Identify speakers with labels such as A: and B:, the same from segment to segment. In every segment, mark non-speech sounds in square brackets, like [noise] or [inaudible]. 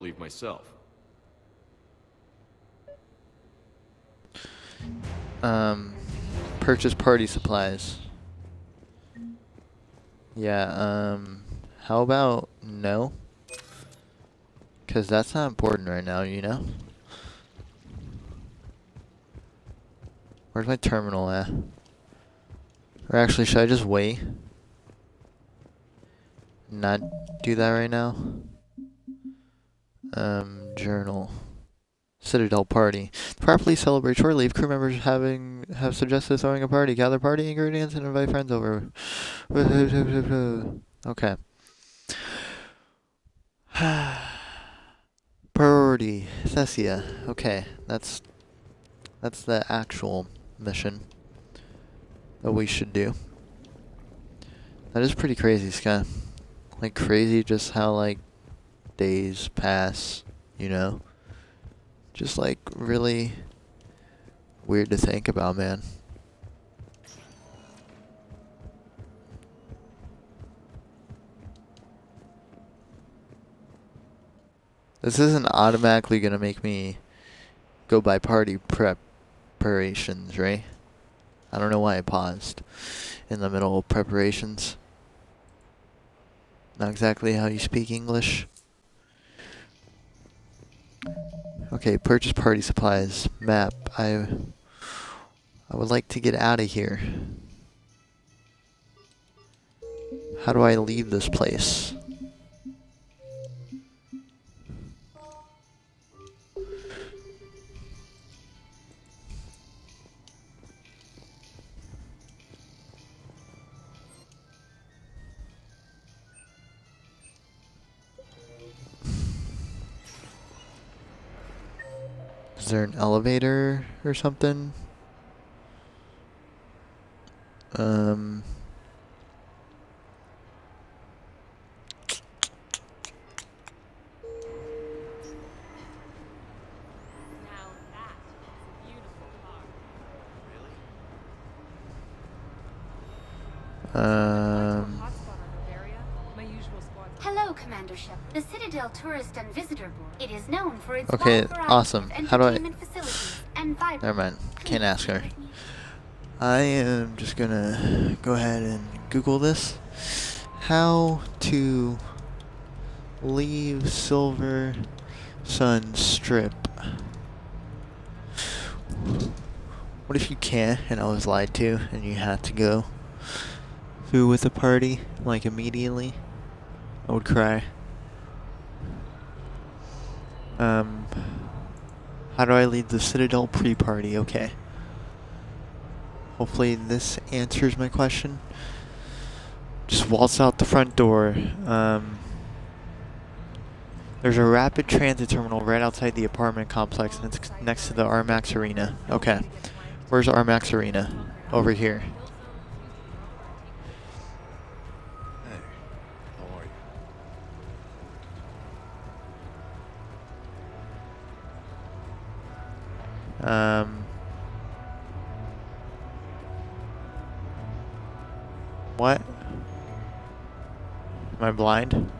A: leave myself.
B: Um, purchase party supplies. Yeah, um, how about no? Because that's not important right now, you know? Where's my terminal at? Or actually, should I just wait? Not do that right now? Um, journal. Citadel party. Properly celebrate short leave, crew members having have suggested throwing a party. Gather party ingredients and invite friends over. [laughs] Okay. [sighs] Priority. Thessia. Okay, that's that's the actual mission that we should do. That is pretty crazy, Sky. Like crazy just how like days pass, you know? Just like really weird to think about, man. This isn't automatically gonna make me go by party preparations, right? I don't know why I paused in the middle of preparations. Not exactly how you speak English. Okay, purchase party supplies. Map. I I would like to get out of here. How do I leave this place? Is there an elevator or something? Um...
C: Tourist and Visitor Board. It is known for its
B: Okay, awesome. How do I...
C: And
B: Never mind. Can't ask her. I am just gonna go ahead and Google this. How to leave Silver Sun Strip. What if you can't and I was lied to and you had to go through with the party like immediately? I would cry. Um, how do I lead the Citadel pre-party? Okay. Hopefully this answers my question. Just waltz out the front door. Um, there's a rapid transit terminal right outside the apartment complex and it's next to the Armax Arena. Okay. Where's Armax Arena? Over here. Blind?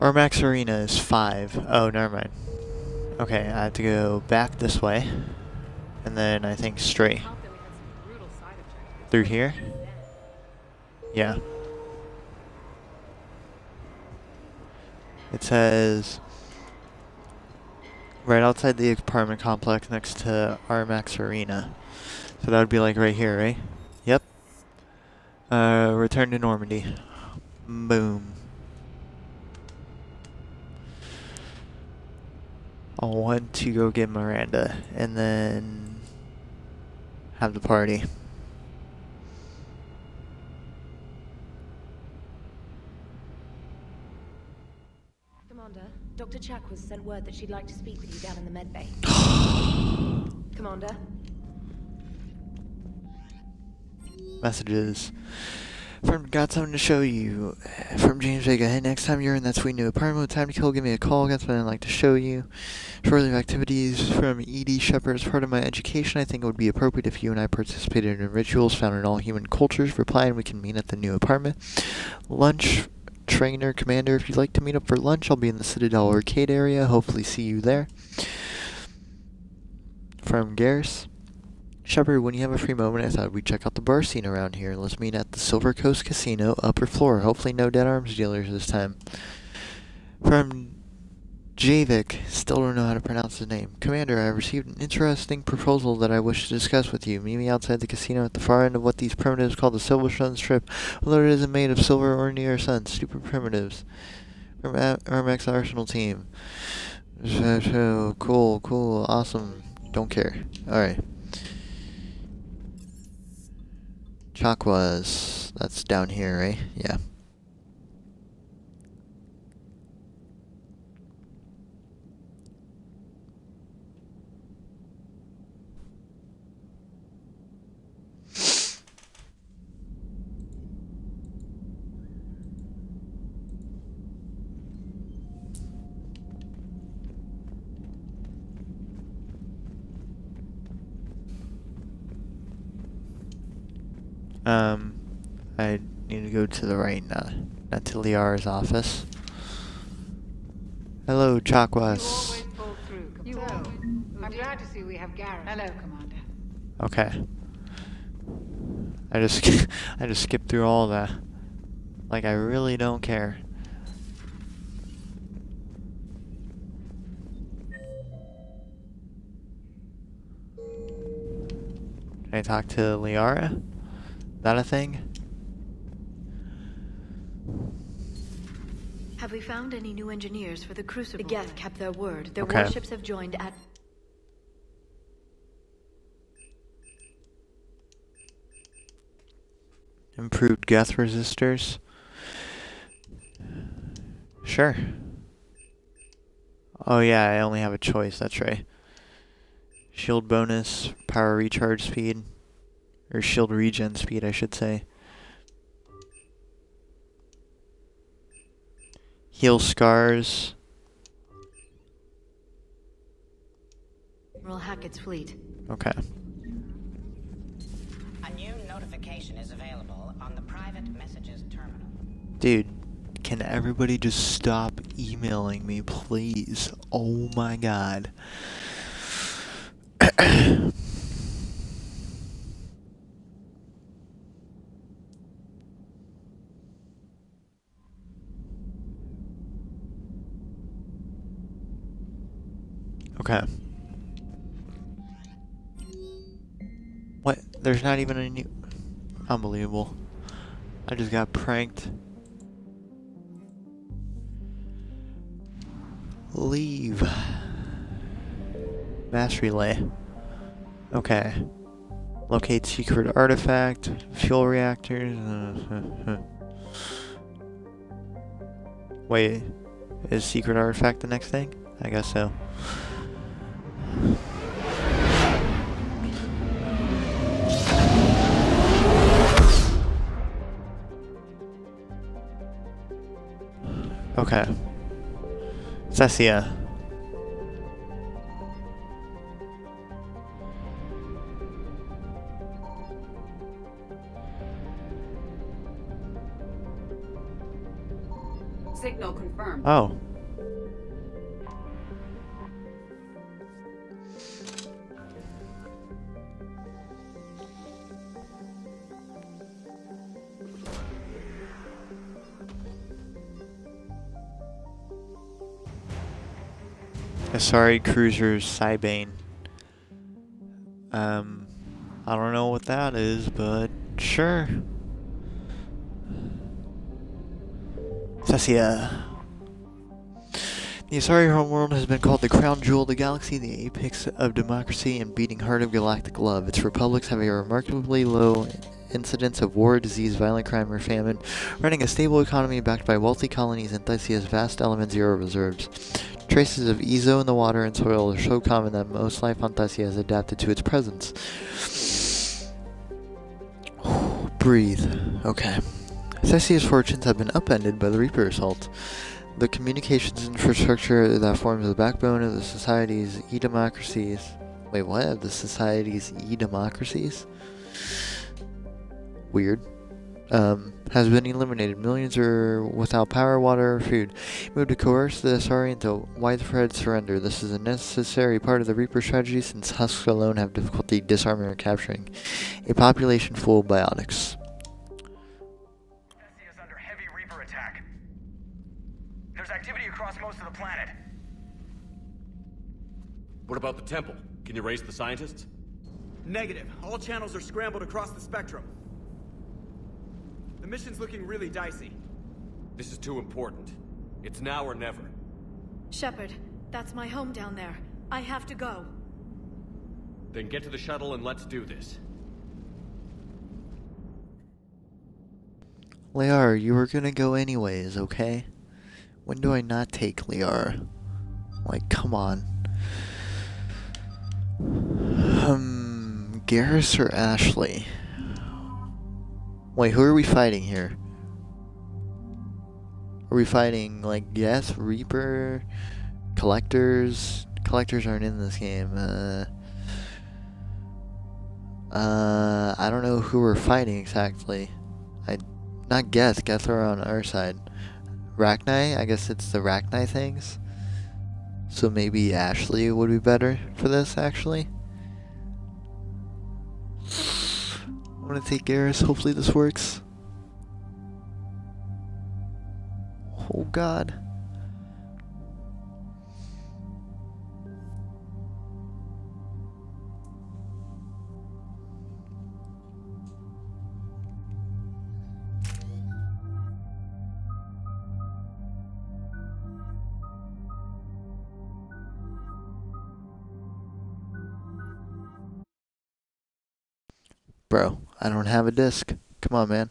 B: Armax Arena is 5. Oh, never mind. Okay, I have to go back this way. And then I think straight. Through here? Yeah. It says right outside the apartment complex next to Armax Arena. So that would be like right here, right? Yep. Uh, return to Normandy. Boom. I want to go get Miranda and then have the party.
D: Commander, Dr. Chakwas sent word that she'd like to speak with you down in the med bay. [gasps] Commander?
B: Messages. From got something to show you. From James Vega. Hey, next time you're in that sweet new apartment time to kill, give me a call. Got something I'd like to show you. Shortly of activities from EDI Shepard as part of my education. I think it would be appropriate if you and I participated in rituals found in all human cultures. Reply and we can meet at the new apartment. Lunch Traynor, commander, if you'd like to meet up for lunch, I'll be in the Citadel Arcade area. Hopefully see you there. From Garrus. Shepard, when you have a free moment, I thought we'd check out the bar scene around here. Let's meet at the Silver Coast Casino, upper floor. Hopefully no dead arms dealers this time. From Javik, still don't know how to pronounce his name. Commander, I have received an interesting proposal that I wish to discuss with you. Meet me outside the casino at the far end of what these primitives call the Silver Sun Strip, although it isn't made of silver or near sun. Stupid primitives. From Armax Arsenal team. Cool, cool, awesome. Don't care. Alright. Chakwas. That's down here, right? Yeah. Um, I need to go to the right, not, not to Liara's office. Hello, Chakwas.
A: You I'm glad to see we have Garrus. Hello, Commander.
B: Okay. I just [laughs] I just skipped through all that. Like I really don't care. Can I talk to Liara? That a thing?
E: Have we found any new engineers for the Crucible? The Geth kept their word. Their
B: okay.
E: warships have joined at...
B: Improved Geth resistors? Sure. Oh yeah, I only have a choice, that's right. Shield bonus, power recharge speed. Or shield regen speed, I should say. Heal scars.
E: Admiral Hackett's fleet.
B: Okay.
F: A new notification is available on the private messages terminal.
B: Dude, can everybody just stop emailing me, please? Oh my god. [clears throat] Okay. What? There's not even a new... Unbelievable. I just got pranked. Leave. Mass relay. Okay. Locate secret artifact, fuel reactors. [laughs] Wait, is secret artifact the next thing? I guess so. Okay. Thessia.
A: Signal confirmed.
B: Oh. Asari Cruisers Cybane. Um, I don't know what that is, but sure. Thessia. The Asari homeworld has been called the crown jewel of the galaxy, the apex of democracy, and beating heart of galactic love. Its republics have a remarkably low incidence of war, disease, violent crime, or famine, running a stable economy backed by wealthy colonies and Thessia's vast element zero reserves. Traces of eezo in the water and soil are so common that most life on Thessia has adapted to its presence. [sighs] Breathe. Okay. Thessia's fortunes have been upended by the Reaper assault. The communications infrastructure that forms the backbone of the society's e-democracies. Wait, what? The society's e-democracies? Weird. Um, has been eliminated. Millions are without power, water, or food. Move to coerce the Asari into widespread surrender. This is a necessary part of the Reaper strategy since husks alone have difficulty disarming or capturing a population full of biotics.
G: Thessia is under heavy Reaper attack. There's activity across most of the planet.
H: What about the temple? Can you raise the scientists?
G: Negative. All channels are scrambled across the spectrum. The mission's looking really dicey.
H: This is too important. It's now or never.
E: Shepard, that's my home down there. I have to go.
H: Then get to the shuttle and let's do this.
B: Liara, you were gonna go anyways, okay? When do I not take Liara? Like, come on. Um, Garrus or Ashley? Wait, who are we fighting here? Are we fighting, like, Geth, Reaper, Collectors? Collectors aren't in this game. Uh, uh, I don't know who we're fighting exactly. I, not Geth, Geth are on our side. Rachni, I guess it's the Rachni things. So maybe Ashley would be better for this, actually. I'm gonna take Garrus. Hopefully this works. Oh god. Bro, I don't have a disc. Come on, man.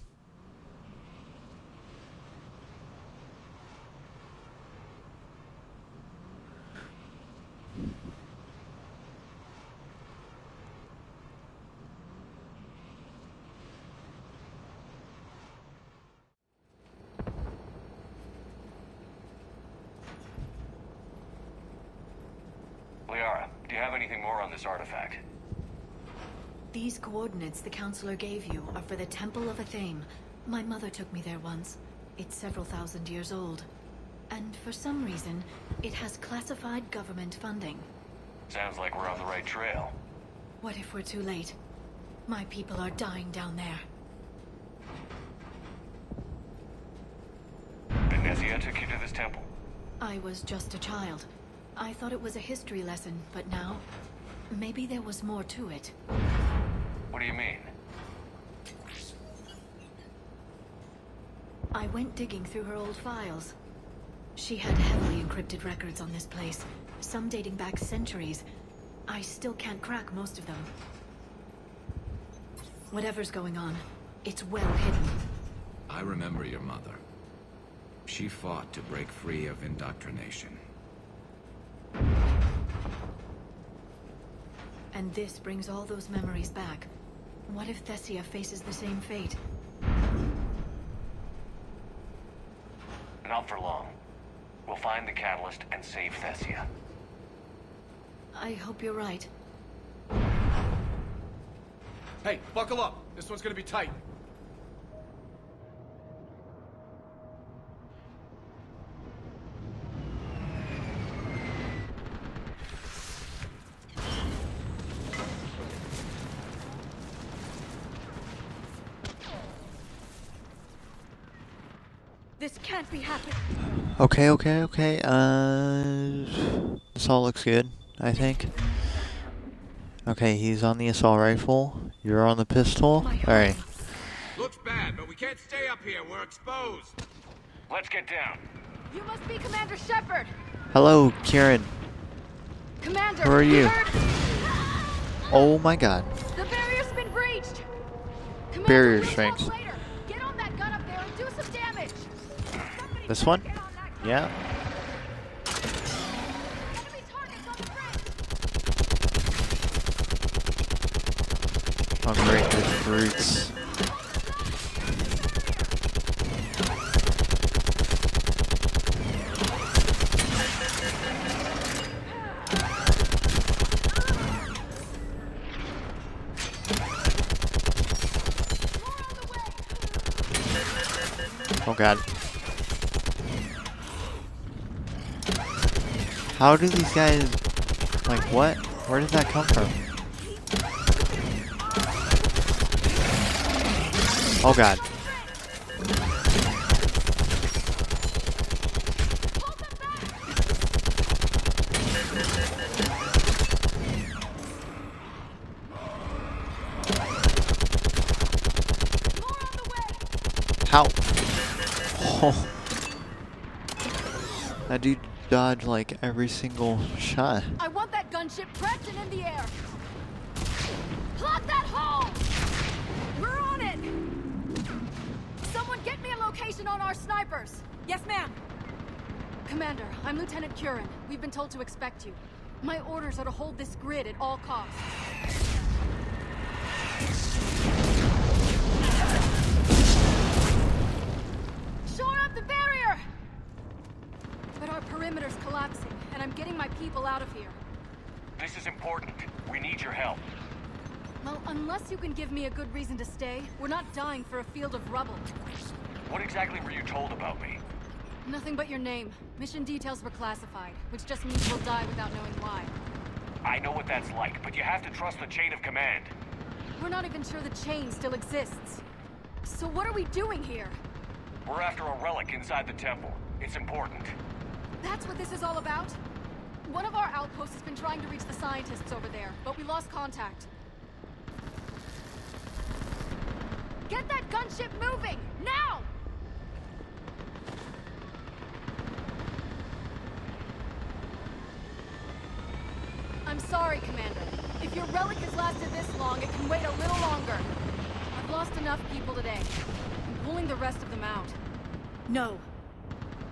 H: Liara, do you have anything more on this artifact?
E: These coordinates the councilor gave you are for the Temple of Athame. My mother took me there once. It's several thousand years old. And for some reason, it has classified government funding.
H: Sounds like we're on the right trail.
E: What if we're too late? My people are dying down there.
H: Benezia took you to this temple.
E: I was just a child. I thought it was a history lesson, but now... Maybe there was more to it.
H: What do you mean?
E: I went digging through her old files. She had heavily encrypted records on this place, some dating back centuries. I still can't crack most of them. Whatever's going on, it's well hidden.
I: I remember your mother. She fought to break free of indoctrination.
E: And this brings all those memories back. What if Thessia faces the same fate?
H: Not for long. We'll find the catalyst and save Thessia.
E: I hope you're right.
G: Hey, buckle up. This one's gonna be tight.
E: This can't be happening.
B: Okay, okay, okay. Uh, this all looks good, I think. Okay, he's on the assault rifle. You're on the pistol. Alright.
G: Looks bad, but we can't stay up here. We're exposed.
H: Let's get down.
J: You must be Commander Shepard.
B: Hello, Kieran.
J: Commander,
B: Who are you?
J: heard?
B: Oh my god.
J: The barrier's been breached. Commander,
B: Barrier
J: we'll
B: strength.
J: later. Get on that gun up there and do some damage. Somebody
B: This one? Yeah. Hungry with brutes. Oh god. How do these guys... Like, what? Where did that come from? Oh god. How? [laughs] Oh. That dude dodged like every single shot.
J: I want that gunship prepped in the air. That hole! We're on it! Someone get me a location on our snipers. Yes, ma'am. Commander, I'm Lieutenant Kurin. We've been told to expect you. My orders are to hold this grid at all costs. Shore up the barrier! But our perimeter's collapsing, and I'm getting my people out of here.
H: This is important. We need your help.
J: Well, unless you can give me a good reason to stay, we're not dying for a field of rubble.
H: What exactly were you told about me?
J: Nothing but your name. Mission details were classified, which just means we'll die without knowing why.
H: I know what that's like, but you have to trust the chain of command.
J: We're not even sure the chain still exists. So what are we doing here?
H: We're after a relic inside the temple. It's important.
J: That's what this is all about? One of our outposts has been trying to reach the scientists over there, but we lost contact. Get that gunship moving! Now! I'm sorry, Commander. If your relic has lasted this long, it can wait a little longer. I've lost enough people today. I'm pulling the rest of them out.
E: No.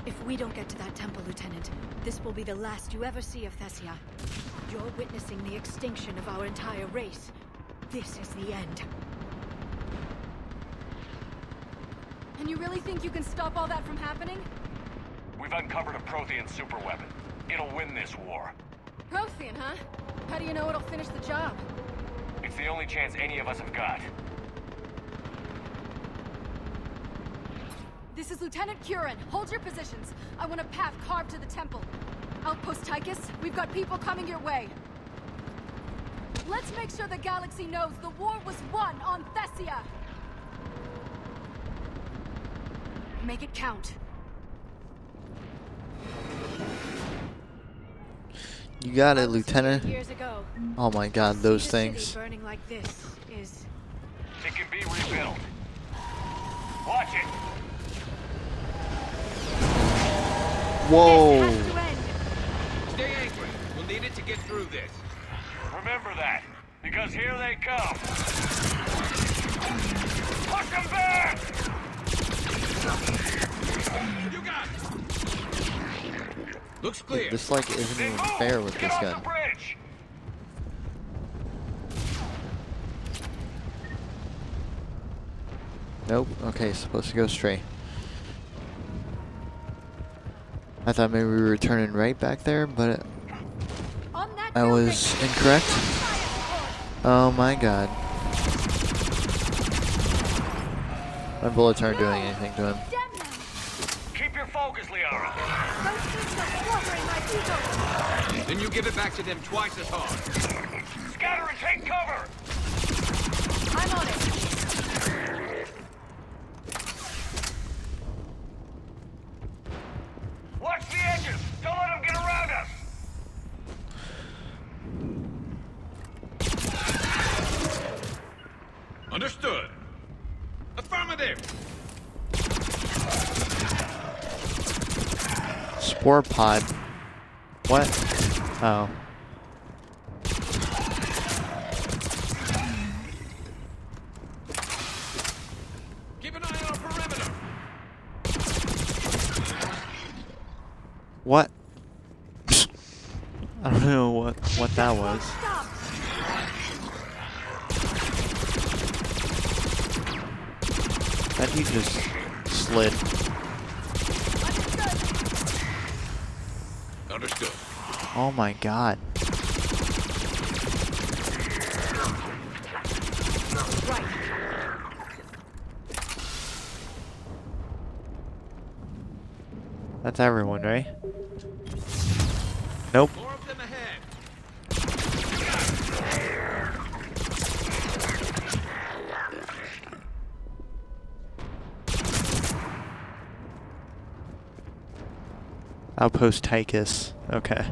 E: If we don't get to that temple, Lieutenant, this will be the last you ever see of Thessia. You're witnessing the extinction of our entire race. This is the end.
J: And you really think you can stop all that from happening?
H: We've uncovered a Prothean superweapon. It'll win this war.
J: Prothean, huh? How do you know it'll finish the job?
H: It's the only chance any of us have got.
J: This is Lieutenant Kurin. Hold your positions. I want a path carved to the temple. Outpost Tychus, we've got people coming your way. Let's make sure the galaxy knows the war was won on Thessia! Make it count.
B: You got it, Lieutenant.
E: Years ago.
B: Oh my god, those things.
E: burning like this is
H: It can be rebuilt.
B: Whoa!
K: Stay angry. We'll need it to get through this.
H: Remember that, because here they come. Push them back!
K: You got it. Looks clear.
B: This like isn't
H: Then
B: even
H: move!
B: fair with
H: Get
B: this
H: off
B: gun. Nope. Okay, supposed to go straight. I thought maybe we were turning right back there, but I was incorrect. Oh my god. My bullets aren't doing anything to him.
H: Keep your focus, Liara.
K: Then you give it back to them twice as hard.
H: Scatter and take cover!
J: I'm on it.
H: Watch the edges! Don't let them get around us!
K: Understood. Affirmative.
B: Spore pod. What? Oh.
K: Keep an eye on perimeter.
B: What? [laughs] I don't know what what that was. Dude just slid.
K: Understood.
B: Oh my god. That's everyone, right? Outpost Tychus. Okay.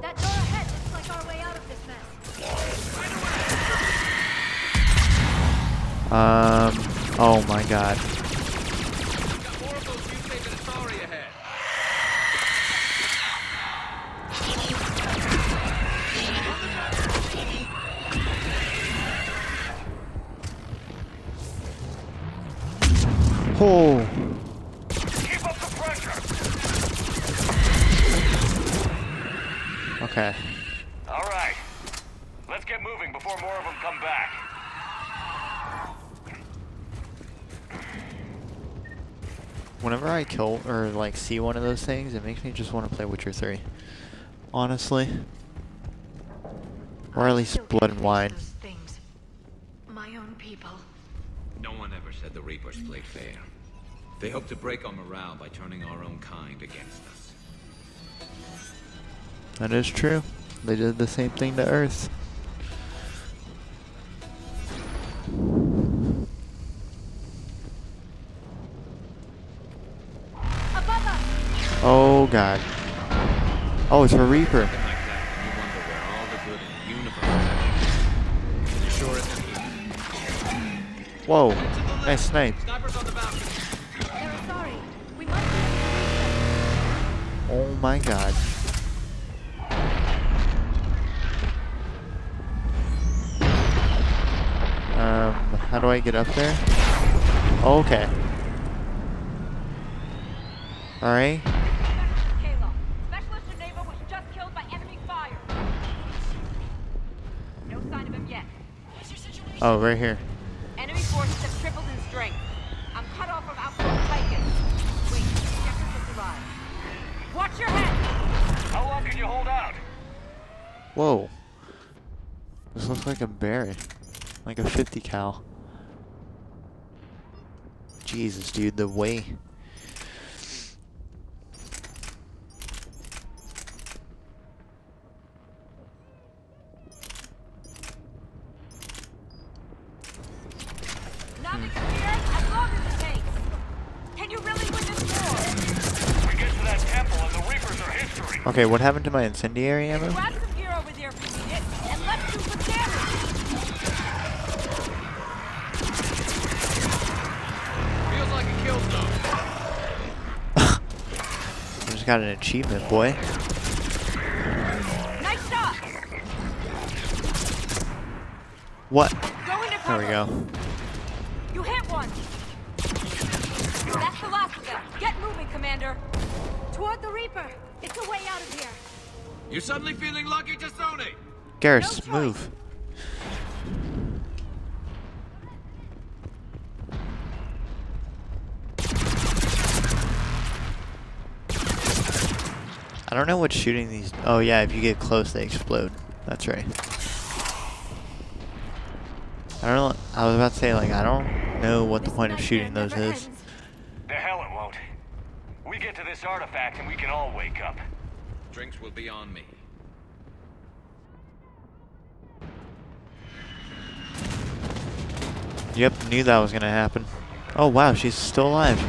J: That door ahead looks like our way out of this mess.
B: Um. Oh my god. Whenever I kill or like see one of those things, it makes me just want to play Witcher 3. Honestly. Or at least Blood and Wine.
E: Those things. My own people.
I: No one ever said the Reapers played fair. They hope to break our morale by turning our own kind against us.
B: That is true. They did the same thing to Earth.
J: Must be able to reach them.
B: Oh my god. Um, how do I get up there? Okay. Alright. Oh, right here.
J: Enemy forces have tripled in strength. I'm cut off from outpost Titan. Wait, Shepard just arrived. Watch your head!
H: How long can you hold out?
B: Whoa. This looks like a berry. Like a 50 cal. Jesus, dude, the way.
J: Nothing here as long as it takes. Can you really win this war?
H: We get to that temple and the Reapers are history.
B: Okay, what happened to my incendiary ammo?
J: Grab some gear over there if you need it, and let's do some damage!
K: Feels like a kill zone. [laughs]
B: I just got an achievement, boy.
J: Nice shot!
B: What?
J: Go into
B: There we go.
J: You hit one! That's the last of them. Get moving, Commander! Toward the Reaper! It's a way out of here!
K: You suddenly feeling lucky, Tassoni?
B: Garrus,
J: No
B: move. I don't know what's shooting these. Oh yeah, if you get close, they explode. That's right. I don't know. I was about to say like I don't know what the point of shooting those is.
H: The hell it won't. We get to this artifact and we can all wake up.
I: Drinks will be on me.
B: Yep, knew that was gonna happen. Oh wow, she's still alive.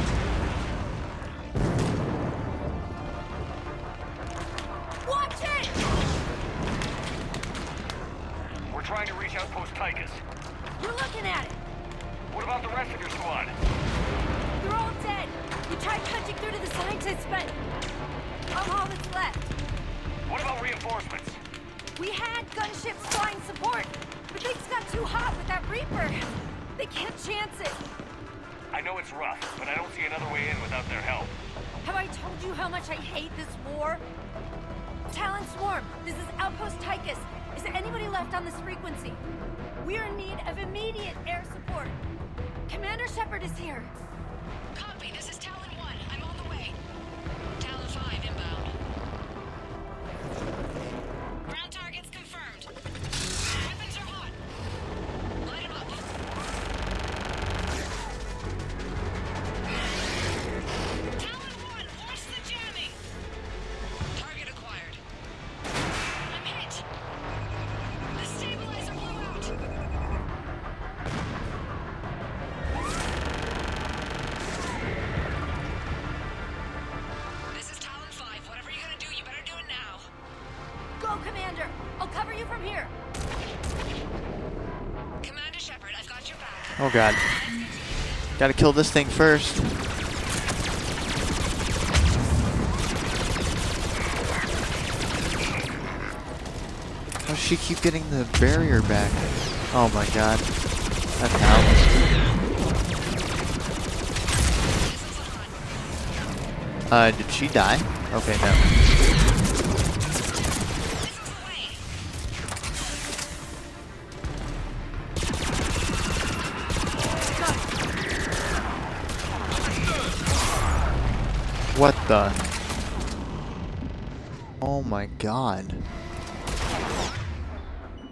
J: But... I'm all that's left.
H: What about reinforcements?
J: We had gunships flying support, but things got too hot with that Reaper. They can't chance it.
H: I know it's rough, but I don't see another way in without their help.
J: Have I told you how much I hate this war? Talon Swarm, this is Outpost Tychus. Is there anybody left on this frequency? We're in need of immediate air support. Commander Shepard is here.
B: Oh god. Gotta kill this thing first. How does she keep getting the barrier back? Oh my god. That's how. Uh, did she die? Okay, no. What the? Oh my god.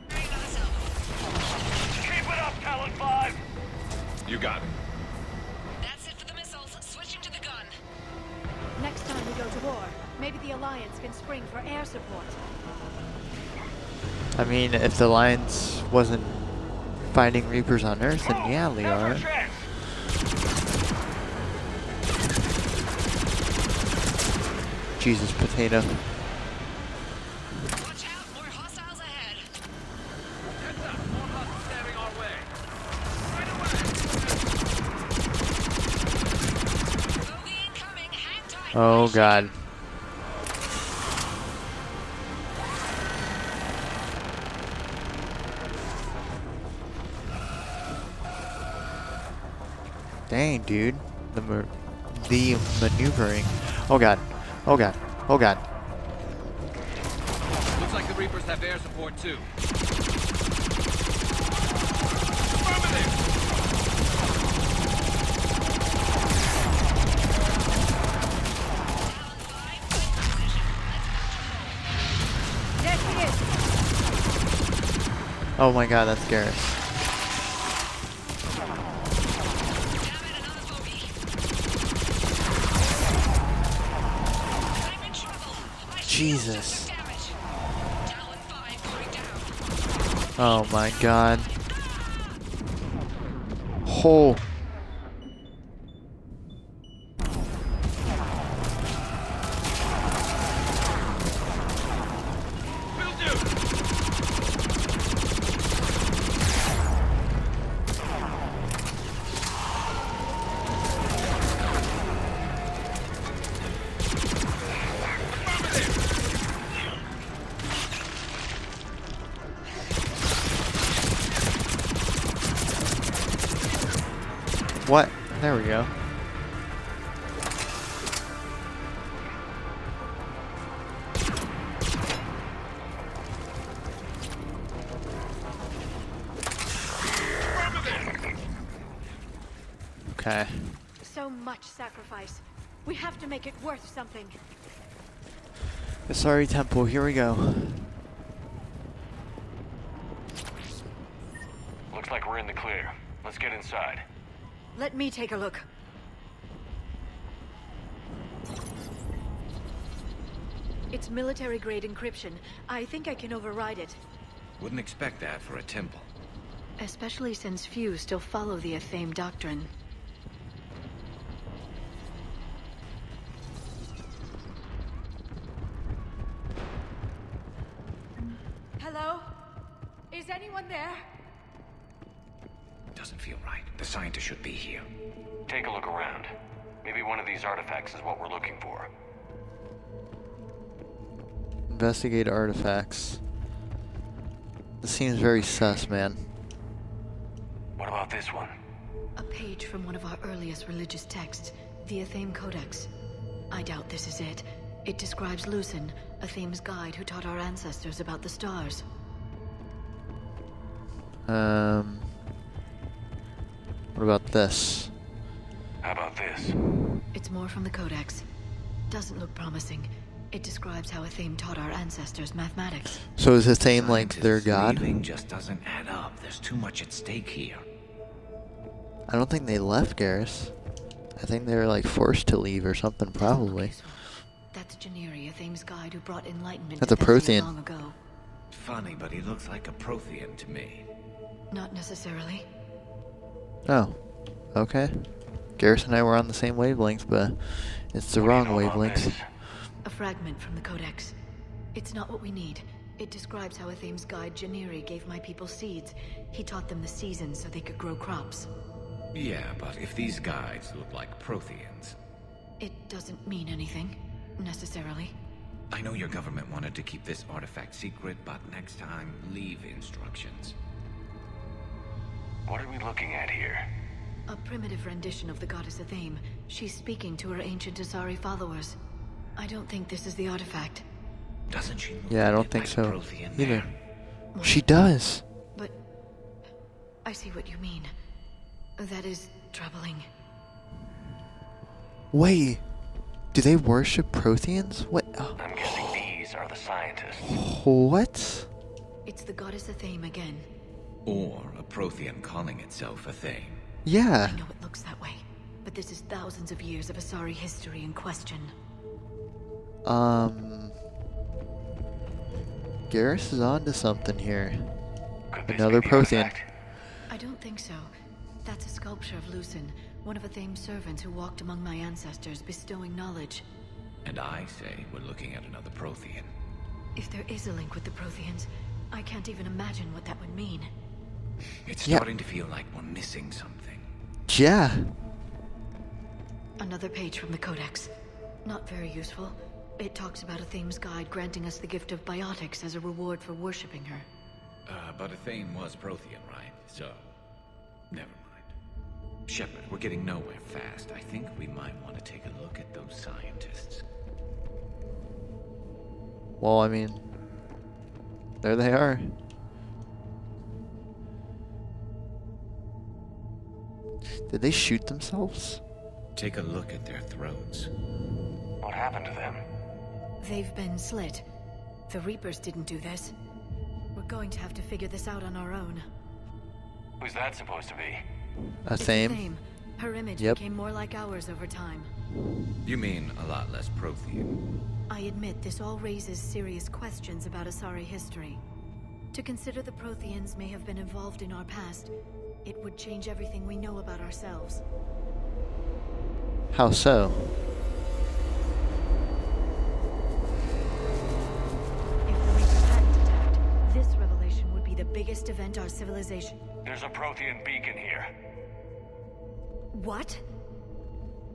H: Keep it up, Talon 5!
I: You got it.
L: That's it for the missiles. Switching to the gun.
J: Next time we go to war, maybe the Alliance can spring for air support.
B: I mean, if the Alliance wasn't finding Reapers on Earth, then yeah, they are.
L: Hang tight.
B: Oh god. Dang, dude. The the maneuvering. Oh god. Oh god. Oh god.
K: Looks like the Reapers have air support too.
J: There she is!
B: Oh my god, that's Garrus. Jesus. Oh my god. Oh. Sorry, Temple, here we go.
H: Looks like we're in the clear. Let's get inside.
J: Let me take a look. It's military-grade encryption. I think I can override it.
I: Wouldn't expect that for a temple.
E: Especially since few still follow the Athame doctrine.
B: Investigate artifacts. This seems very sus, man.
H: What about this one?
E: A page from one of our earliest religious texts, the Athame Codex. I doubt this is it. It describes Lucen, Athame's guide who taught our ancestors about the stars.
B: Um. What about this?
H: How about this?
E: It's more from the Codex. Doesn't look promising. It describes how Athame taught our ancestors mathematics.
B: So is Athame like their god?
I: Leaving just doesn't add up. There's too much at stake here.
B: I don't think they left Garrus. I think they were like forced to leave or something, probably.
E: That's Janiri, Athame's guide who brought enlightenment
B: That's
E: to
B: a
E: Thessia
B: Prothean.
E: long ago.
I: Funny, but he looks like a Prothean to me.
E: Not necessarily.
B: Oh, okay. Garrus and I were on the same wavelength, but it's the wrong wavelength.
E: A fragment from the Codex. It's not what we need, It describes how Athame's guide Janiri gave my people seeds. He taught them the seasons so they could grow crops.
I: Yeah, but if these guides look like Protheans,
E: It doesn't mean anything, necessarily.
I: I know your government wanted to keep this artifact secret, but next time, leave instructions.
H: What are we looking at here?
E: A primitive rendition of the goddess Athame. She's speaking to her ancient Asari followers. I don't think this is the artifact.
I: Doesn't she look
B: Yeah, I don't think so
I: Prothean
B: either.
I: there?
B: She does.
E: But I see what you mean. That is troubling.
B: Wait, do they worship Protheans? What? oh,
H: I'm guessing these are the scientists.
B: what?
E: It's the goddess Athame again.
I: Or a Prothean calling itself a thing.
B: Yeah.
E: I know it looks that way, but this is thousands of years of Asari history in question.
B: Um. Garrus is on to something here.
H: Could
B: Another
H: be
B: Prothean.
E: I don't think so. That's a sculpture of Lucen, one of Athame's servants who walked among my ancestors, bestowing knowledge.
I: And I say we're looking at another Prothean.
E: If there is a link with the Protheans, I can't even imagine what that would mean.
I: It's
B: Yeah.
I: starting to feel like we're missing something.
B: Yeah.
E: Another page from the Codex. Not very useful. It talks about Athame's guide granting us the gift of biotics as a reward for worshipping her.
I: Uh, but Athame was Prothean, right? So, never mind. Shepard, we're getting nowhere fast. I think we might want to take a look at those scientists.
B: Well, I mean, there they are. Did they shoot themselves?
I: Take a look at their throats.
H: What happened to them?
E: They've been slit. The Reapers didn't do this. We're going to have to figure this out on our own.
H: Who's that supposed to be?
B: A
E: same.
B: thame?
E: Athame. Her image
B: Yep.
E: became more like ours over time.
I: You mean a lot less Prothean?
E: I admit this all raises serious questions about Asari history. To consider the Protheans may have been involved in our past, it would change everything we know about ourselves.
B: How so?
E: Biggest event our civilization.
H: There's a Prothean beacon here.
E: What?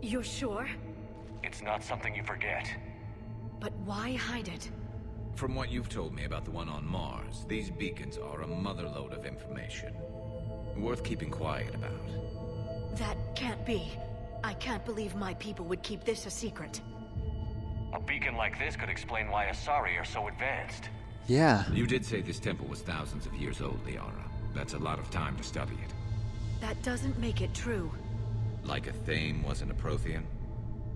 E: You're sure?
H: It's not something you forget.
E: But why hide it?
I: From what you've told me about the one on Mars, these beacons are a motherlode of information. Worth keeping quiet about.
E: That can't be. I can't believe my people would keep this a secret.
H: A beacon like this could explain why Asari are so advanced.
B: Yeah.
I: You did say this temple was thousands of years old, Liara. That's a lot of time to study it.
E: That doesn't make it true.
I: Like Athame wasn't a Prothean?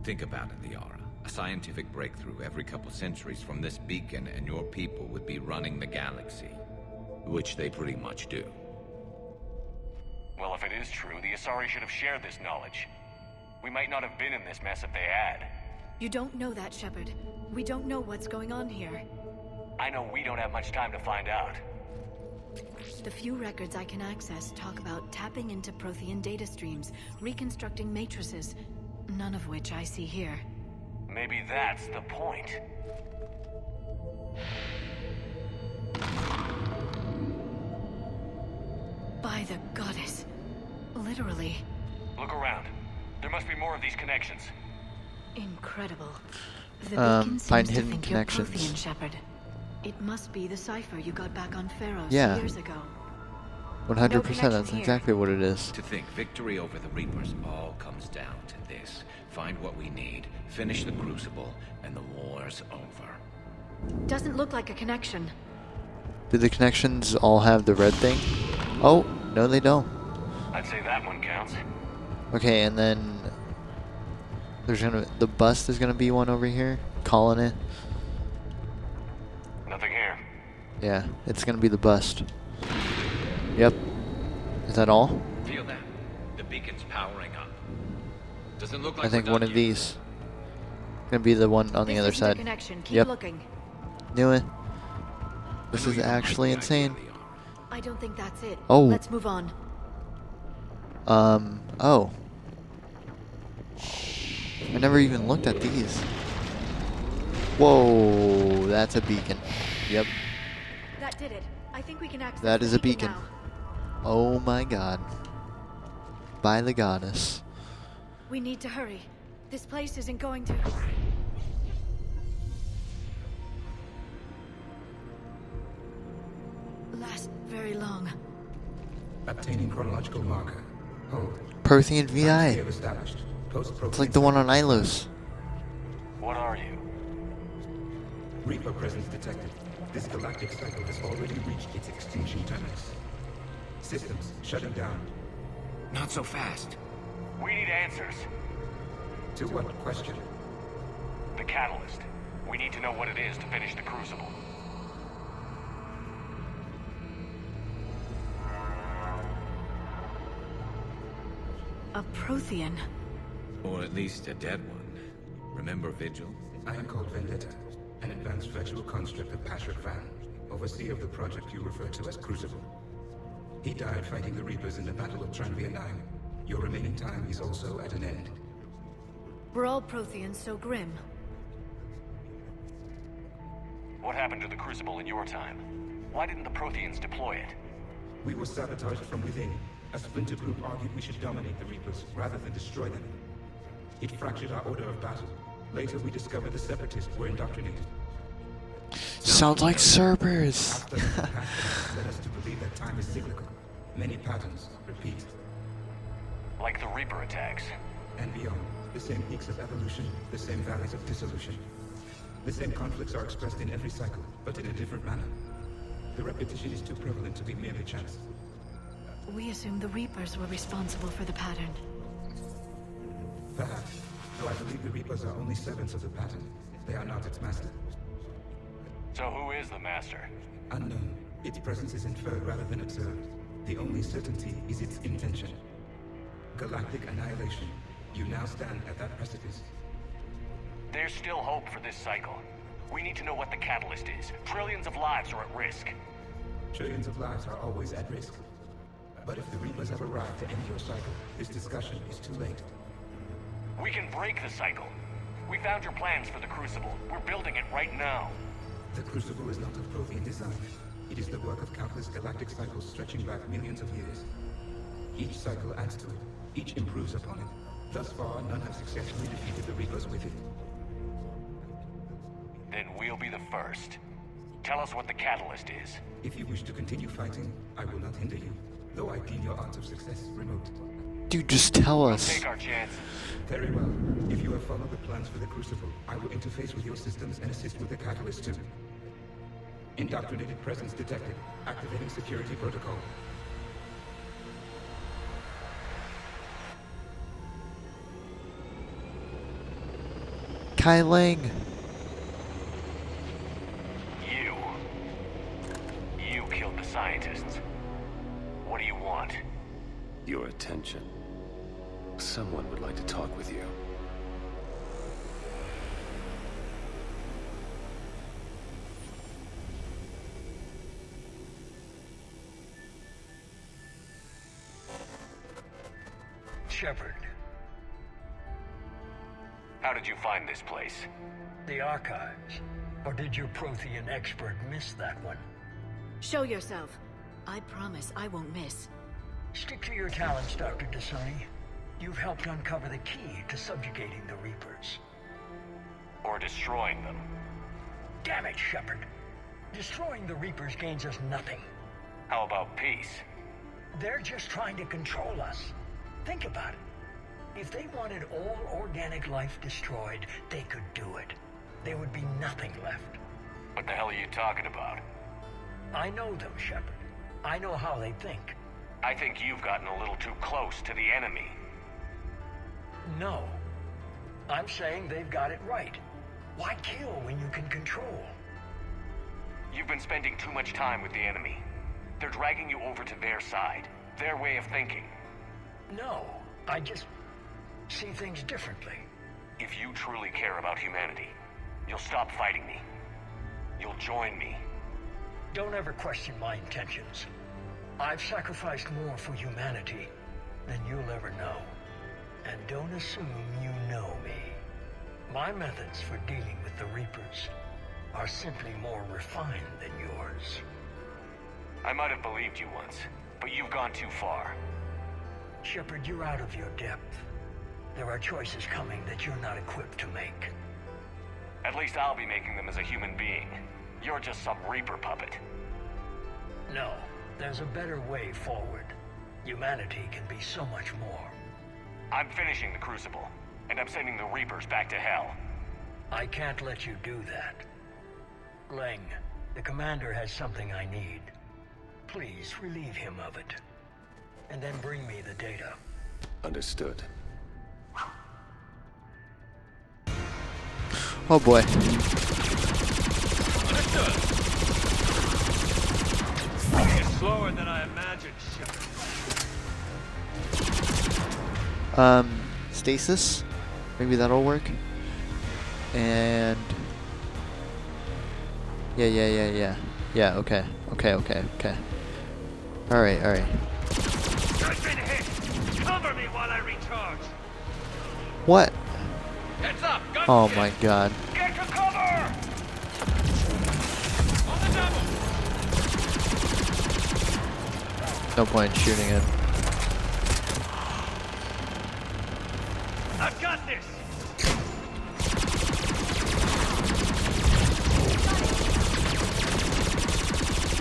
I: Think about it, Liara. A scientific breakthrough every couple centuries from this beacon and your people would be running the galaxy. Which they pretty much do.
H: Well, if it is true, the Asari should have shared this knowledge. We might not have been in this mess if they had.
E: You don't know that, Shepard. We don't know what's going on here.
H: I know we don't have much time to find out.
E: The few records I can access talk about tapping into Prothean data streams, reconstructing matrices, none of which I see here.
H: Maybe that's the point.
E: By the goddess. Literally.
H: Look around. There must be more of these connections.
E: Incredible. The
B: Um, find hidden connections.
E: Prothean, Shepard. It must be the cipher you got back on Feros
B: Yeah.
E: years ago.
B: 100%, that's
E: connection here.
B: exactly what it is.
I: To think victory over the Reapers all comes down to this. Find what we need, finish the Crucible, and the war's over.
E: Doesn't look like a connection.
B: Do the connections all have the red thing? Oh, no they don't.
H: I'd say that one counts.
B: Okay, and then there's gonna the bust is gonna be one over here, calling it. Yeah, it's gonna be the bust. Yep. Is that all?
I: Feel that? The beacon's powering up. Doesn't look like
B: I think
I: we're
B: one of
I: yet.
B: these. Gonna be the one on the other
E: isn't
B: side.
E: connection. Keep
B: Yep.
E: looking.
B: Knew it. This is
I: you like
B: actually insane.
E: I don't think that's it.
B: Oh.
E: Let's move on.
B: Um, oh. I never even looked at these. Whoa, that's a beacon. Yep.
E: That did it. I think we can access
B: That
E: the
B: a beacon.
E: now.
B: Oh my god. By the goddess.
E: We need to hurry. This place isn't going to. Last very long.
M: Obtaining chronological marker. Hold.
B: Prothean
M: Time
B: VI.
M: scale established. Post
B: It's like the one on Ilos.
H: What are you?
M: Reaper presence detected. This galactic cycle has already reached its extinction terminus. Systems shutting down.
K: Not so fast.
H: We need answers.
M: To what question?
H: The catalyst. We need to know what it is to finish the crucible.
E: A Prothean.
I: Or at least a dead one. Remember Vigil?
M: I am called Vendetta, an advanced virtual construct of Patrick Van, overseer of the project you refer to as Crucible. He died fighting the Reapers in the Battle of Tranvia 9. Your remaining time is also at an end.
E: Were all Protheans so grim?
H: What happened to the crucible in your time? Why didn't the Protheans deploy it?
M: We were sabotaged from within. A splinter group argued we should dominate the Reapers rather than destroy them. It fractured our order of battle. Later, we discovered the Separatists were indoctrinated.
B: Sounds like Cerberus.
M: Our study of the past led us to believe that time is cyclical. Many patterns repeat.
H: Like the Reaper attacks.
M: And beyond, the same peaks of evolution, the same valleys of dissolution. The same conflicts are expressed in every cycle, but in a different manner. The repetition is too prevalent to be merely chance.
E: We assumed the Reapers were responsible for the pattern.
M: Perhaps, though I believe the Reapers are only servants of the pattern. They are not its master.
H: So who is the Master?
M: Unknown. Its presence is inferred rather than observed. The only certainty is its intention. Galactic annihilation. You now stand at that precipice.
H: There's still hope for this cycle. We need to know what the catalyst is. Trillions of lives are at risk.
M: Trillions of lives are always at risk. But if the Reapers have arrived to end your cycle, this discussion is too late.
H: We can break the cycle. We found your plans for the Crucible. We're building it right now.
M: The Crucible is not of Prothean design. It is the work of countless galactic cycles stretching back millions of years. Each cycle adds to it. Each improves upon it. Thus far, none have successfully defeated the Reapers with it.
H: Then we'll be the first. Tell us what the catalyst is.
M: If you wish to continue fighting, I will not hinder you, though I deem your odds of success remote.
B: Dude, just tell
H: We'll
B: us.
H: take our chances.
M: Very well. If you have followed the plans for the Crucible, I will interface with your systems and assist with the catalyst too. Indoctrinated presence detected. Activating security protocol.
B: Kai Leng.
H: You. You killed the scientists. What do you want?
N: Your attention. Someone would like to talk with you.
O: Shepard,
H: How did you find this place?
O: the archives. Or did your Prothean expert miss that one?
E: Show yourself. I promise I won't miss.
O: Stick to your talents, Dr. T'Soni. You've helped uncover the key to subjugating the Reapers.
H: Or destroying them?
O: Damn it, Shepard. Destroying the Reapers gains us nothing.
H: How about peace?
O: They're just trying to control us. Think about it. If they wanted all organic life destroyed, they could do it. There would be nothing left.
H: What the hell are you talking about?
O: I know them, Shepard. I know how they think.
H: I think you've gotten a little too close to the enemy.
O: No. I'm saying they've got it right. Why kill when you can control?
H: You've been spending too much time with the enemy. They're dragging you over to their side, their way of thinking.
O: No, I just see things differently.
H: If you truly care about humanity, you'll stop fighting me. You'll join me.
O: Don't ever question my intentions. I've sacrificed more for humanity than you'll ever know. And don't assume you know me. My methods for dealing with the Reapers are simply more refined than yours.
H: I might have believed you once, but you've gone too far.
O: Shepard, you're out of your depth. There are choices coming that you're not equipped to make.
H: At least I'll be making them as a human being. You're just some Reaper puppet.
O: No, there's a better way forward. Humanity can be so much more.
H: I'm finishing the Crucible, and I'm sending the Reapers back to Hell.
O: I can't let you do that. Leng, the commander has something I need. Please relieve him of it. And then bring me the data.
N: Understood.
B: Oh boy.
K: It's slower than I imagined, Shepard.
B: Um, stasis. Maybe that'll work. And yeah, yeah, yeah, yeah, yeah. Okay, okay, okay, okay. All right, all right.
K: I've been hit! Cover me while I recharge!
B: What?
K: Heads up!
B: Oh my God.
K: Get to cover! On the double!
B: No point in shooting it.
K: I've got this!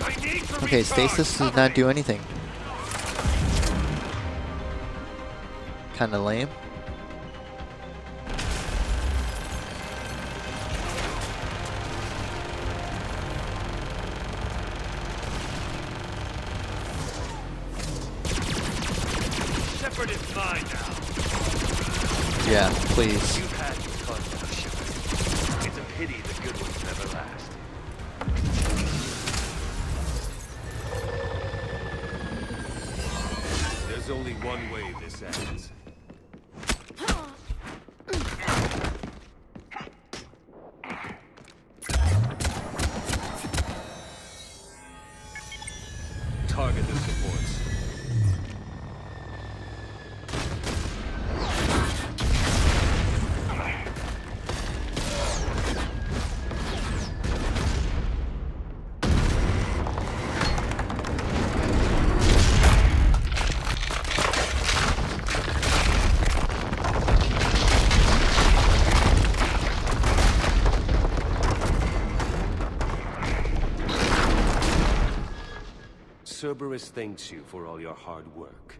K: I need to
B: Okay, stasis does not do anything. Kinda lame. Yeah, please.
N: Cerberus thanks you for all your hard work.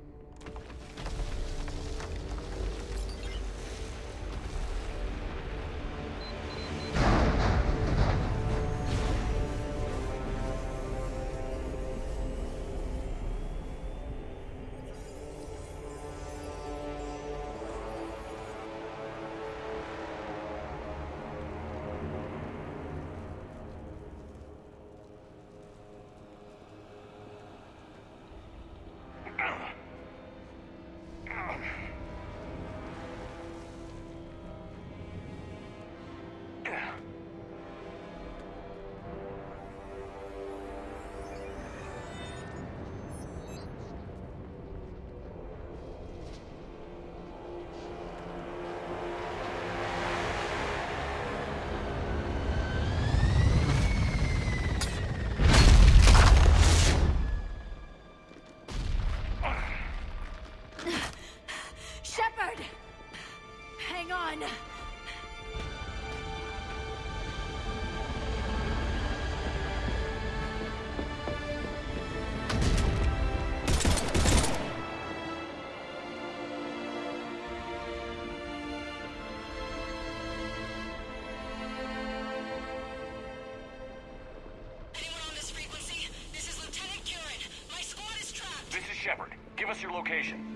H: Us your location.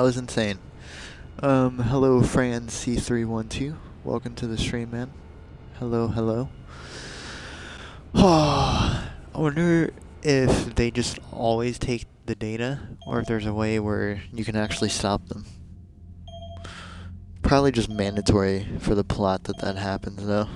L: That
B: was insane. Um, hello, Fran C312. Welcome to the stream, man. Hello, hello. [sighs] I wonder if they just always take the data, or if there's a way where you can actually stop them. Probably just mandatory for the plot that that happens, though.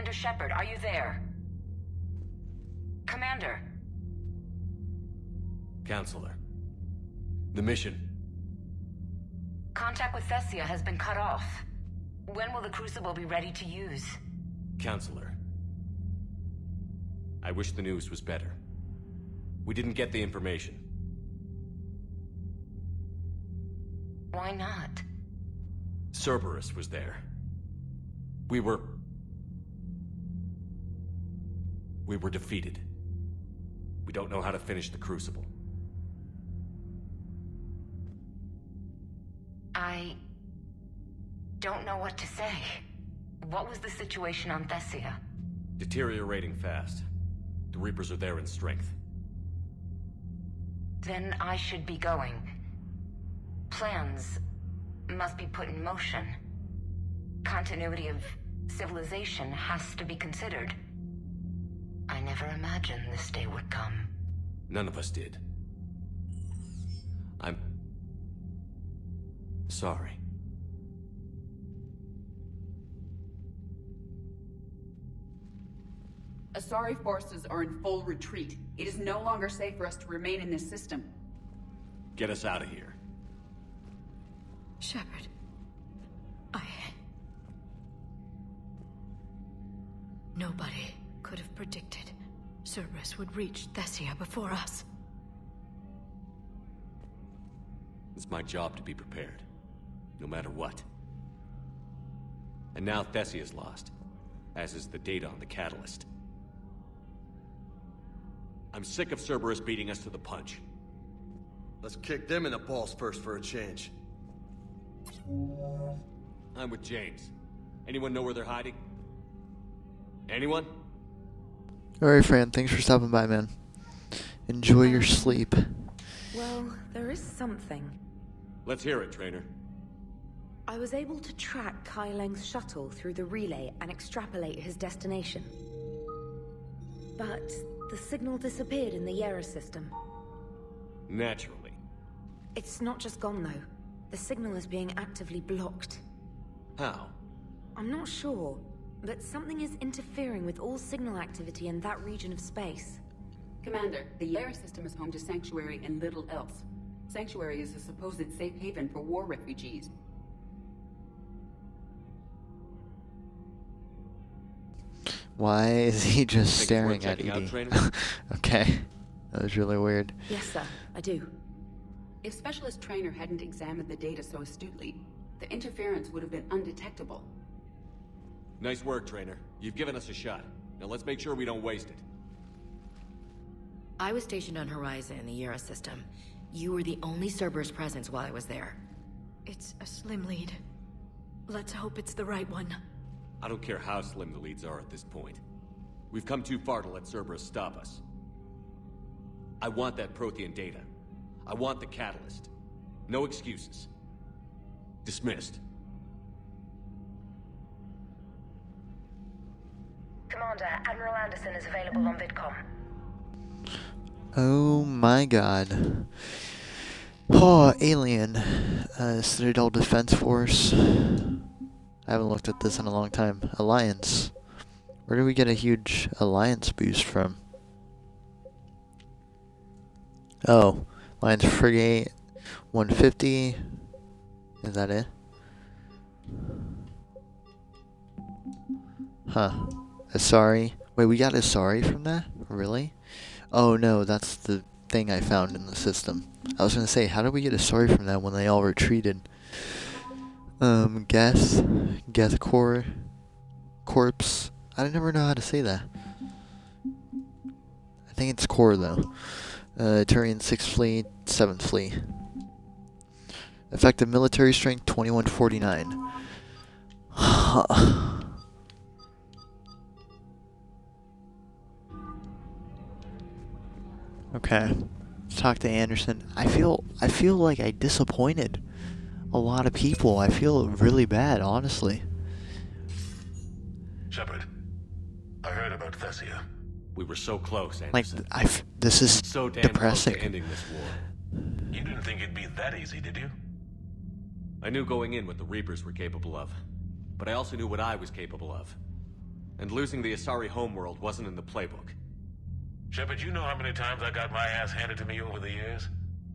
P: Commander Shepard, are you there? Commander.
H: Councilor. The mission.
P: Contact with Thessia has been cut off. When will the Crucible be ready to use?
H: Councilor. I wish the news was better. We didn't get the information.
P: Why not?
H: Cerberus was there. We were... We were defeated. We don't know how to finish the Crucible.
P: I... don't know what to say. What was the situation on Thessia?
H: Deteriorating fast. The Reapers are there in strength.
P: Then I should be going. Plans must be put in motion. Continuity of civilization has to be considered. I never imagined this day would come.
H: None of us did. I'm... sorry.
Q: Asari forces are in full retreat. It is no longer safe for us to remain in this system.
H: Get us out of here.
E: Shepard. I... Nobody could have predicted Cerberus would reach Thessia before us.
H: It's my job to be prepared. No matter what. And now Thessia's lost. As is the data on the Catalyst. I'm sick of Cerberus beating us to the punch.
R: Let's kick them in the balls first for a change.
H: I'm with James. Anyone know where they're hiding? Anyone?
B: Alright, Fran, thanks for stopping by, man. Enjoy your sleep.
D: Well, there is something.
H: Let's hear it, Traynor.
D: I was able to track Kai Leng's shuttle through the relay and extrapolate his destination. But the signal disappeared in the Iera system.
H: Naturally.
D: It's not just gone, though. The signal is being actively blocked.
H: How?
D: I'm not sure, but something is interfering with all signal activity in that region of space.
Q: Commander, the Iera system is home to Sanctuary and little else. Sanctuary is a supposed safe haven for war refugees.
B: Why is he just staring at
H: checking out, EDI?
B: okay. That was really weird.
D: Yes, sir. I do.
Q: If Specialist Traynor hadn't examined the data so astutely, the interference would have been undetectable.
H: Nice work, Traynor. You've given us a shot. Now let's make sure we don't waste it.
S: I was stationed on Horizon in the Iera system. You were the only Cerberus presence while I was there.
E: It's a slim lead. Let's hope it's the right one.
H: I don't care how slim the leads are at this point. We've come too far to let Cerberus stop us. I want that Prothean data. I want the catalyst. No excuses. Dismissed.
P: Commander, Admiral Anderson is available on VidCom.
B: Oh my god. Oh, Alien. Uh, Citadel Defense Force. I haven't looked at this in a long time. Alliance. Where do we get a huge Alliance boost from? Oh, Alliance Frigate 150. Is that it? Huh. Asari. Wait, we got Asari from that? Really? Oh no, that's the thing I found in the system. I was gonna say, how did we get Asari from that when they all retreated? Um, Geth, Geth Core, Corpse. I never know how to say that. I think it's Core though. Uh, Turian 6th Fleet, 7th Fleet. Effective military strength 2149. [sighs] okay. Let's talk to Anderson. I feel I feel like I disappointed a lot of people. I feel really bad, honestly.
K: Shepard, I heard about Thessia.
H: We were so close, Anderson.
B: Like
H: Anderson.
B: I f- this is
H: so damn
B: depressing.
H: close to ending this war.
K: You didn't think it'd be that easy, did you?
H: I knew going in what the Reapers were capable of, but I also knew what I was capable of. And losing the Asari homeworld wasn't in the playbook.
K: Shepard, you know how many times I got my ass handed to me over the years?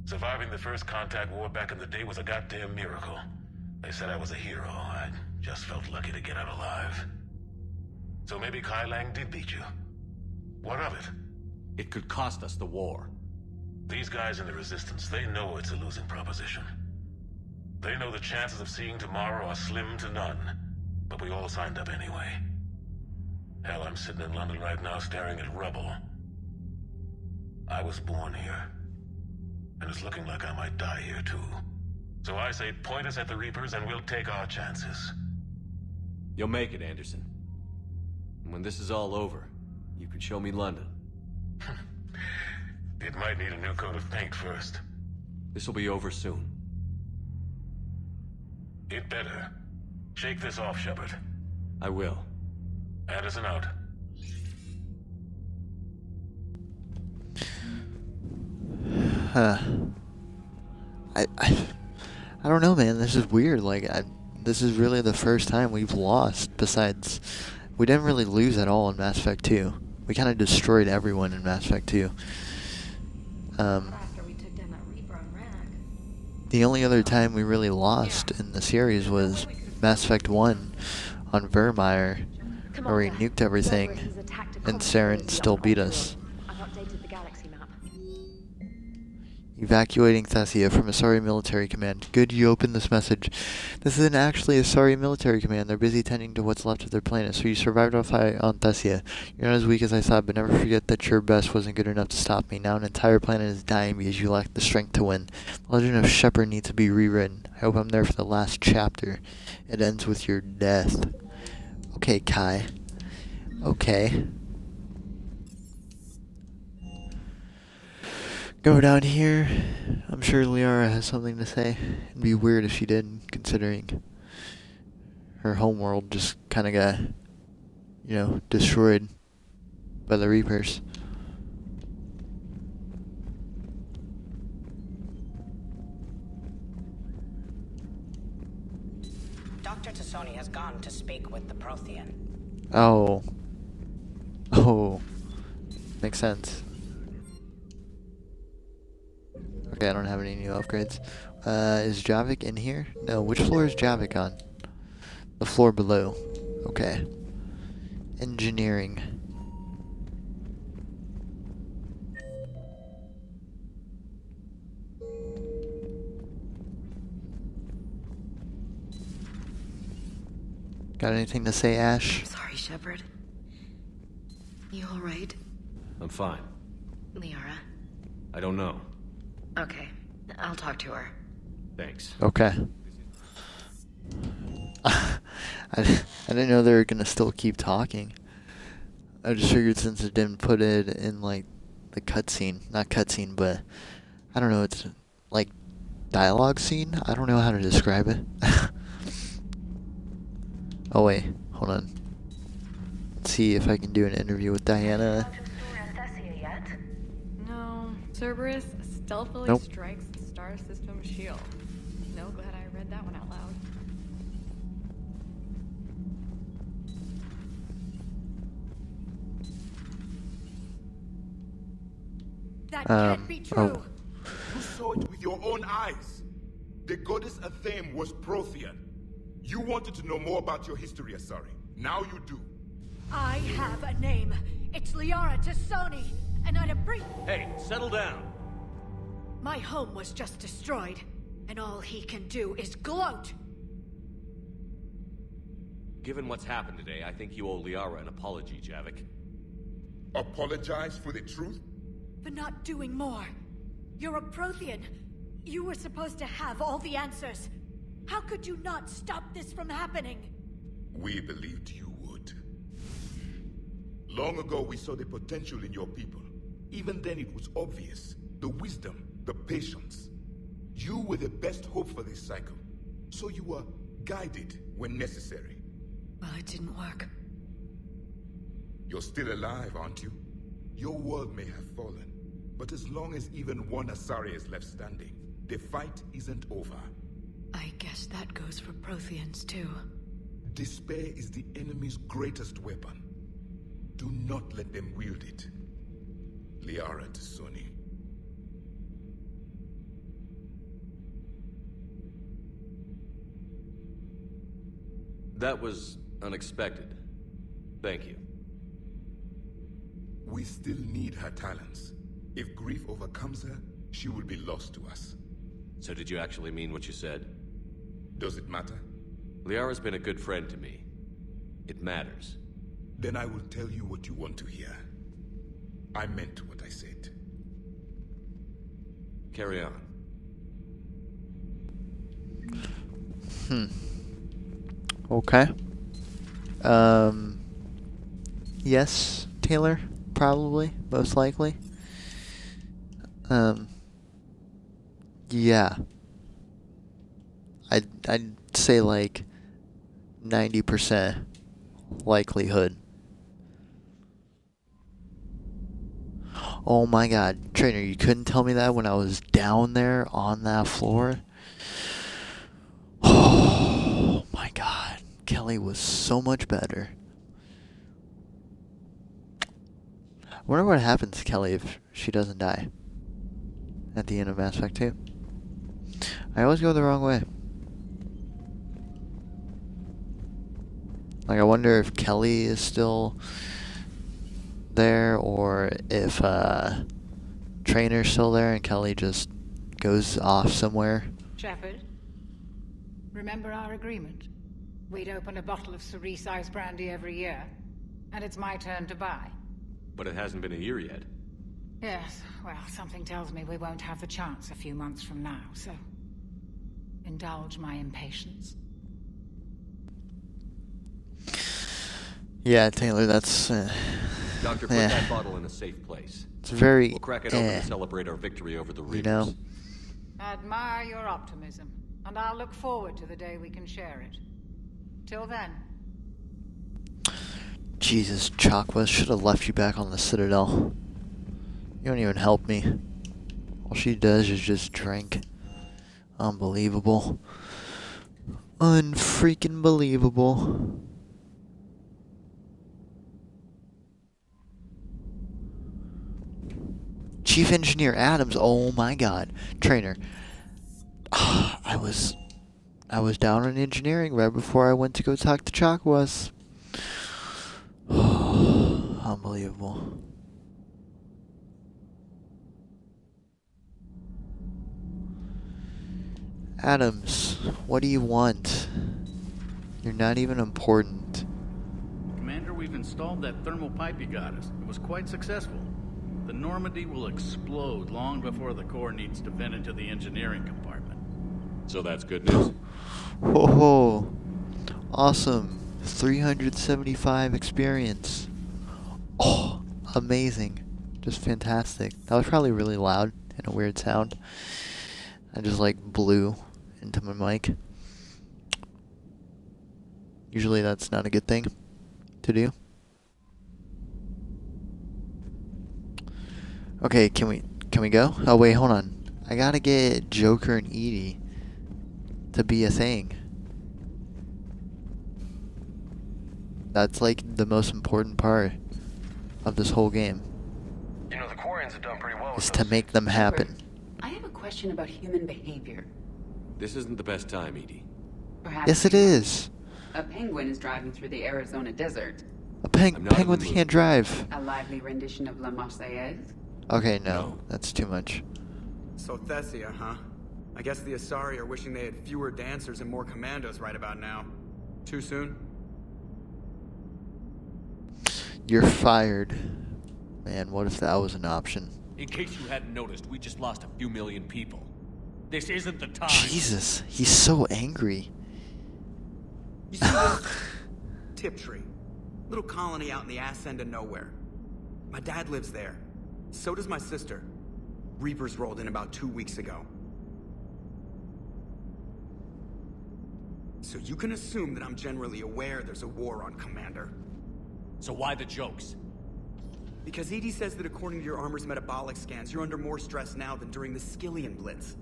K: Surviving the first contact war back in the day was a goddamn miracle. They said I was a hero. I just felt lucky to get out alive. So maybe Kai Leng did beat you. What of it?
H: It could cost us the war.
K: These guys in the Resistance, they know it's a losing proposition. They know the chances of seeing tomorrow are slim to none. But we all signed up anyway. Hell, I'm sitting in London right now staring at rubble. I was born here. And it's looking like I might die here too. So I say point us at the Reapers and we'll take our chances.
H: You'll make it, Anderson. And when this is all over, you can show me London. [laughs]
K: It might need a new coat of paint first.
H: This will be over soon.
K: It better. Shake this off, Shepard.
H: I will.
K: Anderson out.
B: Huh. I, I, I don't know, man. This is weird. Like, I, this is really the first time we've lost. Besides, we didn't really lose at all in Mass Effect 2. We kind of destroyed everyone in Mass Effect 2. Um, the only other time we really lost in the series was Mass Effect 1 on Virmire, where we nuked everything, and Saren still beat us. Evacuating Thessia from Asari Military Command. Good you opened this message. This isn't actually Asari Military Command. They're busy tending to what's left of their planet, so you survived off on Thessia. You're not as weak as I thought, but never forget that your best wasn't good enough to stop me. Now an entire planet is dying because you lack the strength to win. The Legend of Shepard needs to be rewritten. I hope I'm there for the last chapter. It ends with your death. Okay, Kai. Okay. Go down here. I'm sure Liara has something to say. It'd be weird if she did, considering her homeworld just kind of got, you know, destroyed by the Reapers.
F: Dr. T'Soni has gone to speak with the Prothean.
B: Oh. Oh. Makes sense. Okay, I don't have any new upgrades. Uh, is Javik in here? No, which floor is Javik on? The floor below. Okay. Engineering. Got anything to say, Ash?
S: Sorry, Shepard. You alright?
H: I'm fine.
S: Liara?
H: I don't know.
S: Okay, I'll talk to her.
H: Thanks.
B: Okay. [laughs] I, I didn't know they were gonna still keep talking. I just figured since it didn't put it in like the cutscene, not cutscene, but I don't know, it's like dialogue scene. I don't know how to describe it. [laughs] oh wait, hold on. Let's see if I can do an interview with Diana.
T: No. Cerberus stealthily
B: Nope.
T: strikes the star system shield. No, glad I read that one out loud.
J: That
B: Um,
J: can't be
B: oh.
J: true.
U: You saw it with your own eyes. The goddess Athame was Prothean. You wanted to know more about your history, Asari. Now you do.
J: I have a name. It's Liara T'Soni, and I'd appreciate.
H: Hey, settle down.
J: My home was just destroyed, and all he can do is gloat.
H: Given what's happened today, I think you owe Liara an apology, Javik.
U: Apologize for the truth?
J: For not doing more. You're a Prothean. You were supposed to have all the answers. How could you not stop this from happening?
M: We believed you would. Long ago, we saw the potential in your people. Even then, it was obvious. The wisdom, the patience. You were the best hope for this cycle. So you were guided when necessary.
J: Well, it didn't work.
M: You're still alive, aren't you? Your world may have fallen, but as long as even one Asari is left standing, the fight isn't over.
J: I guess that goes for Protheans, too.
M: Despair is the enemy's greatest weapon. Do not let them wield it. Liara T'Soni.
H: That was unexpected. Thank you.
M: We still need her talents. If grief overcomes her, she will be lost to us.
H: So did you actually mean what you said?
M: Does it matter?
H: Liara's been a good friend to me. It matters.
M: Then I will tell you what you want to hear. I meant what I said.
H: Carry on.
B: Hmm. Okay. Um. Yes, Taylor. Probably, most likely. Um. Yeah. I'd I'd say like ninety percent likelihood. Oh my god, Traynor, you couldn't tell me that when I was down there on that floor? [sighs] Oh my god, Kelly was so much better. I wonder what happens to Kelly if she doesn't die at the end of Mass Effect 2. I always go the wrong way. Like, I wonder if Kelly is still there or if uh, Traynor's still there and Kelly just goes off somewhere.
A: Shepard, remember our agreement? We'd open a bottle of Serrice ice brandy every year, and it's my turn to buy.
H: But it hasn't been a year yet.
A: Yes, well, something tells me we won't have the chance a few months from now, so indulge my impatience.
B: Yeah, Taylor, that's. Uh,
H: Doctor, put
B: eh.
H: that bottle in a safe place.
B: It's very.
H: We'll crack it open
B: eh,
H: to celebrate our victory over the
B: you
H: Reapers.
B: know?
A: Admire your optimism, and I'll look forward to the day we can share it. Till then,
B: Jesus, Chakwas should have left you back on the Citadel. You don't even help me. All she does is just drink. Unbelievable. Unfreaking believable. Chief Engineer Adams, oh my god. Traynor. [sighs] I was I was down in engineering right before I went to go talk to Chakwas. [sighs] Unbelievable. Adams, what do you want? You're not even important.
V: Commander, we've installed that thermal pipe you got us. It was quite successful. The Normandy will explode long before the core needs to vent into the engineering compartment.
H: So that's good news.
B: Whoa, awesome. 375 experience. Oh, amazing. Just fantastic. That was probably really loud and a weird sound. I just like blew into my mic. Usually that's not a good thing to do. Okay, can we can we go? Oh wait, hold on. I gotta get Joker and EDI to be a thing. That's like the most important part of this whole game.
W: You know, the Quarians have done pretty well with
B: Is to make them happen.
Q: I have a question about human behavior.
H: This isn't the best time, EDI.
Q: Perhaps
B: Yes, it is.
Q: A penguin is driving through the Arizona desert.
B: A peng-
H: I'm not in
B: penguins can't drive.
Q: A lively rendition of La Marseillaise.
B: Okay, no, that's too much.
G: So Thessia, huh? I guess the Asari are wishing they had fewer dancers and more commandos right about now. Too soon?
B: You're fired. Man, what if that was an option?
H: In case you hadn't noticed, we just lost a few million people. This isn't the time.
B: Jesus, he's so angry.
G: You see this? [laughs] Tiptree. Little colony out in the ass end of nowhere. My dad lives there. So does my sister. Reapers rolled in about two weeks ago. So you can assume that I'm generally aware there's a war on Commander.
H: So why the jokes?
G: Because EDI says that according to your armor's metabolic scans, you're under more stress now than during the Skillian Blitz.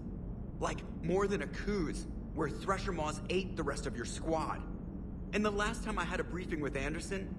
G: Like, more than a Kuz, where Thresher Maws ate the rest of your squad. And the last time I had a briefing with Anderson,